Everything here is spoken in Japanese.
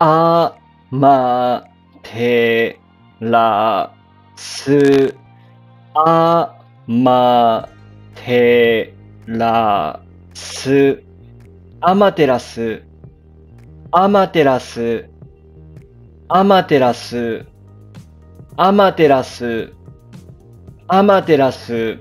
あまてらすあまてらすアマテラスアマテラスアマテラスアマテラスアマテラス